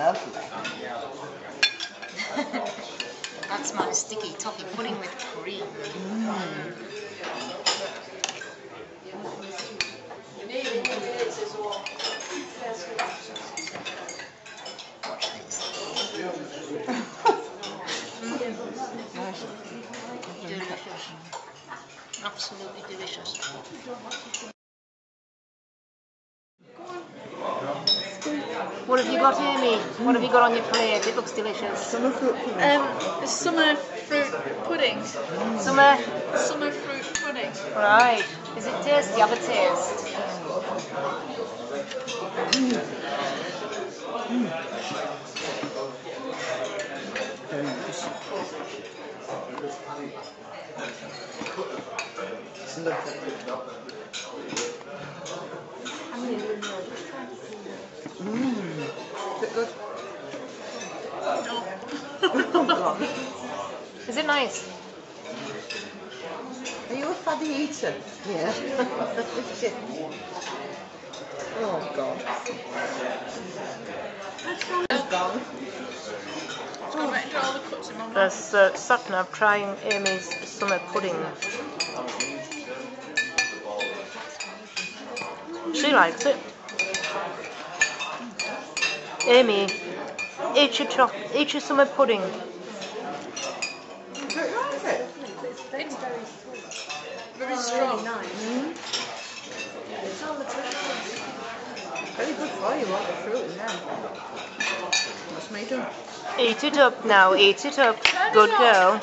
That's my sticky toffee pudding with cream. Watch this. Delicious. Absolutely delicious. What have you got, Amy? What have you got on your plate? It looks delicious. Summer fruit pudding. Um, summer fruit pudding. Summer. Summer fruit pudding. Right. Is it tasty? Have a taste. Very nice. It's lovely. Mmm. Is it good? Oh God. Is it nice? Are you a faddy eater? Yeah. Oh God. It's gone. I'm ready to draw all the cuts in my mouth. There's uh, Satnav trying Amy's summer pudding. She likes it. Amy, eat your, choc- eat your summer pudding. Don't you like it? Very strong. Very good for you, all the fruit in there. That's me done. Eat it up now, eat it up. Good girl.